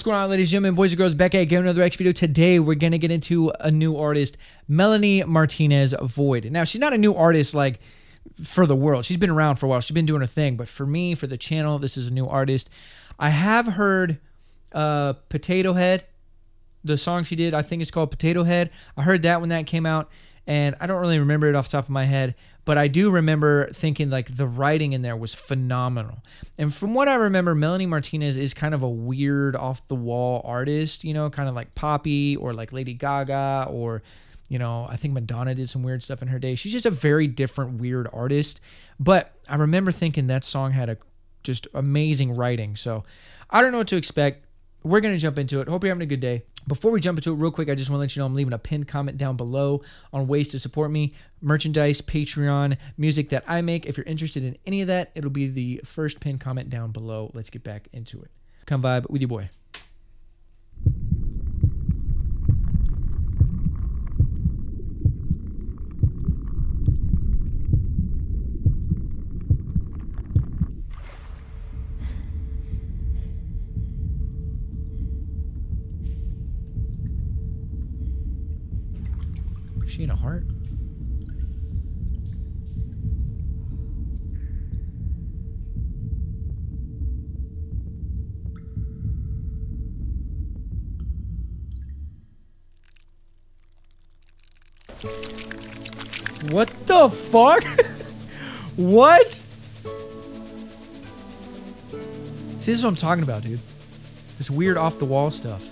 What's going on, ladies and gentlemen, boys and girls? Back again, another X video. Today, we're gonna get into a new artist, Melanie Martinez Void. Now, she's not a new artist like for the world. She's been around for a while. She's been doing her thing, but for me, for the channel, this is a new artist. I have heard uh, Potato Head, the song she did. I think it's called Potato Head. I heard that when that came out, and I don't really remember it off the top of my head but I do remember thinking like the writing in there was phenomenal. And from what I remember, Melanie Martinez is kind of a weird off the wall artist, you know, kind of like Poppy or like Lady Gaga or you know, I think Madonna did some weird stuff in her day. She's just a very different weird artist, but I remember thinking that song had a just amazing writing. So, I don't know what to expect. We're going to jump into it. Hope you're having a good day. Before we jump into it, real quick, I just want to let you know I'm leaving a pinned comment down below on ways to support me merchandise, Patreon, music that I make. If you're interested in any of that, it'll be the first pinned comment down below. Let's get back into it. Come vibe with your boy. She in a heart? What the fuck? what? See, this is what I'm talking about, dude. This weird off the wall stuff.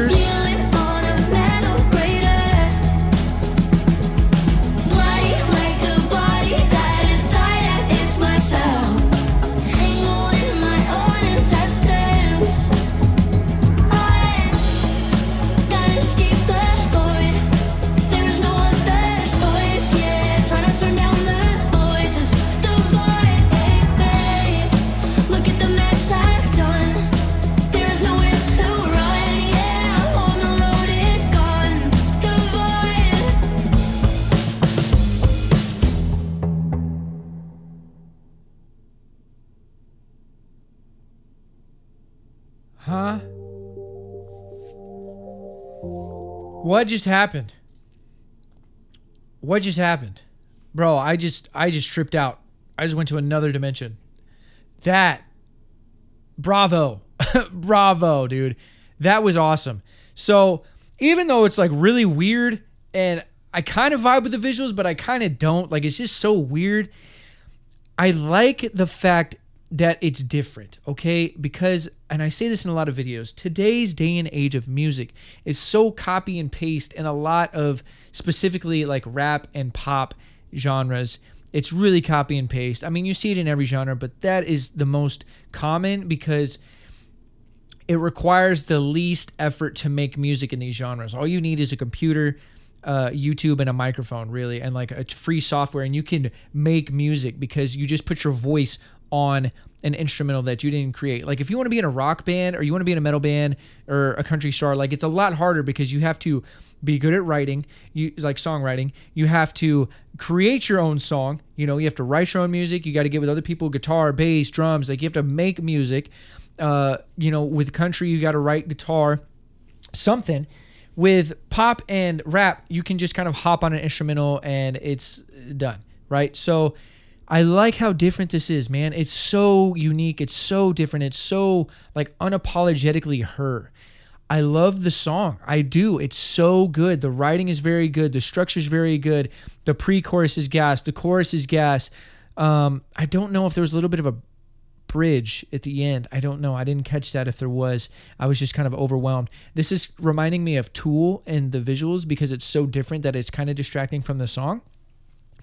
years. Huh? What just happened? What just happened? Bro, I just I just tripped out. I just went to another dimension. That bravo. bravo, dude. That was awesome. So, even though it's like really weird and I kind of vibe with the visuals, but I kind of don't. Like it's just so weird. I like the fact that it's different, okay? Because, and I say this in a lot of videos, today's day and age of music is so copy and paste in a lot of specifically like rap and pop genres. It's really copy and paste. I mean, you see it in every genre, but that is the most common because it requires the least effort to make music in these genres. All you need is a computer, uh, YouTube and a microphone, really, and like a free software, and you can make music because you just put your voice on an instrumental that you didn't create. Like if you want to be in a rock band or you want to be in a metal band or a country star, like it's a lot harder because you have to be good at writing, you like songwriting. You have to create your own song. You know, you have to write your own music. You got to get with other people, guitar, bass, drums. Like you have to make music. Uh, you know, with country, you got to write guitar, something with pop and rap, you can just kind of hop on an instrumental and it's done, right? So I like how different this is, man. It's so unique. It's so different. It's so like unapologetically her. I love the song. I do. It's so good. The writing is very good. The structure is very good. The pre-chorus is gas. The chorus is gas. Um, I don't know if there was a little bit of a bridge at the end. I don't know. I didn't catch that if there was. I was just kind of overwhelmed. This is reminding me of Tool and the visuals because it's so different that it's kind of distracting from the song.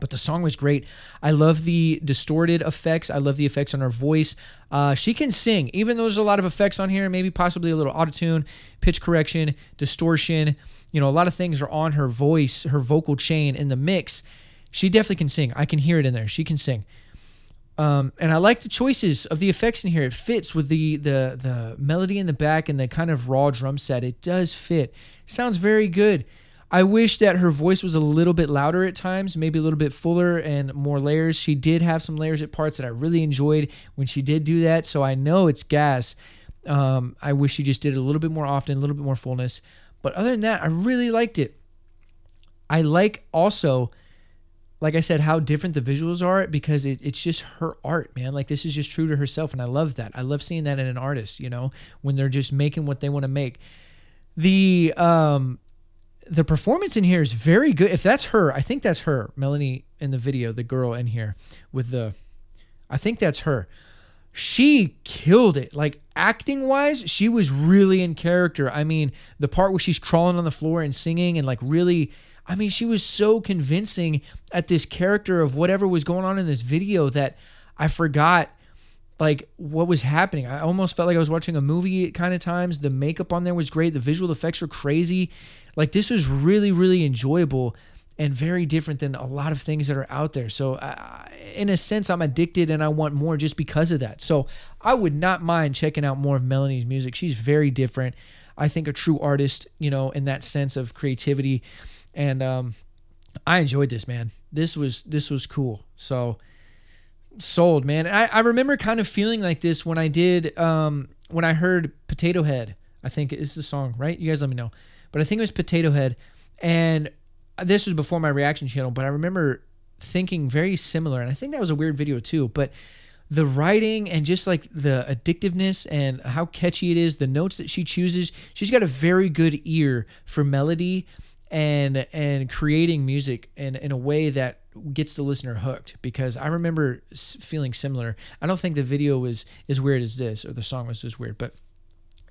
But the song was great. I love the distorted effects. I love the effects on her voice. Uh, she can sing, even though there's a lot of effects on here, maybe possibly a little autotune, pitch correction, distortion. You know, a lot of things are on her voice, her vocal chain in the mix. She definitely can sing. I can hear it in there. She can sing. Um, and I like the choices of the effects in here. It fits with the the the melody in the back and the kind of raw drum set. It does fit. Sounds very good. I wish that her voice was a little bit louder at times, maybe a little bit fuller and more layers. She did have some layers at parts that I really enjoyed when she did do that. So I know it's gas. Um, I wish she just did it a little bit more often, a little bit more fullness. But other than that, I really liked it. I like also like I said, how different the visuals are because it, it's just her art, man. Like this is just true to herself, and I love that. I love seeing that in an artist, you know, when they're just making what they want to make. The um, the performance in here is very good. If that's her, I think that's her, Melanie in the video, the girl in here with the, I think that's her. She killed it. Like acting wise, she was really in character. I mean, the part where she's crawling on the floor and singing and like really I mean, she was so convincing at this character of whatever was going on in this video that I forgot like what was happening. I almost felt like I was watching a movie kind of times. The makeup on there was great. The visual effects were crazy. Like this was really, really enjoyable and very different than a lot of things that are out there. So, in a sense, I'm addicted and I want more just because of that. So, I would not mind checking out more of Melanie's music. She's very different. I think a true artist, you know, in that sense of creativity and um, I enjoyed this, man. This was this was cool. So sold, man. I, I remember kind of feeling like this when I did um, when I heard Potato Head. I think it's the song, right? You guys let me know. But I think it was Potato Head, and this was before my reaction channel. But I remember thinking very similar, and I think that was a weird video too. But the writing and just like the addictiveness and how catchy it is, the notes that she chooses, she's got a very good ear for melody and and creating music in, in a way that gets the listener hooked because I remember feeling similar. I don't think the video was as weird as this or the song was as weird, but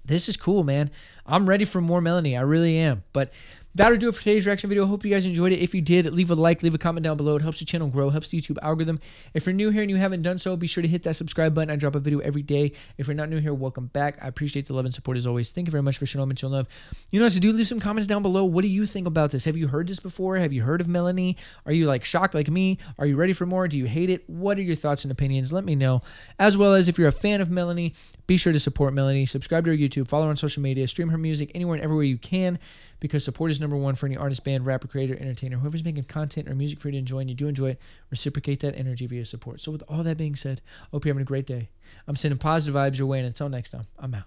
this is cool, man. I'm ready for more Melanie. I really am. But That'll do it for today's reaction video. Hope you guys enjoyed it. If you did, leave a like, leave a comment down below. It helps the channel grow, helps the YouTube algorithm. If you're new here and you haven't done so, be sure to hit that subscribe button. I drop a video every day. If you're not new here, welcome back. I appreciate the love and support as always. Thank you very much for showing up and showing love. You know to do? Leave some comments down below. What do you think about this? Have you heard this before? Have you heard of Melanie? Are you like shocked like me? Are you ready for more? Do you hate it? What are your thoughts and opinions? Let me know. As well as if you're a fan of Melanie, be sure to support Melanie. Subscribe to her YouTube, follow her on social media, stream her music anywhere and everywhere you can because support is number one for any artist, band, rapper, creator, entertainer, whoever's making content or music for you to enjoy and you do enjoy it, reciprocate that energy via support. So, with all that being said, hope you're having a great day. I'm sending positive vibes your way, and until next time, I'm out.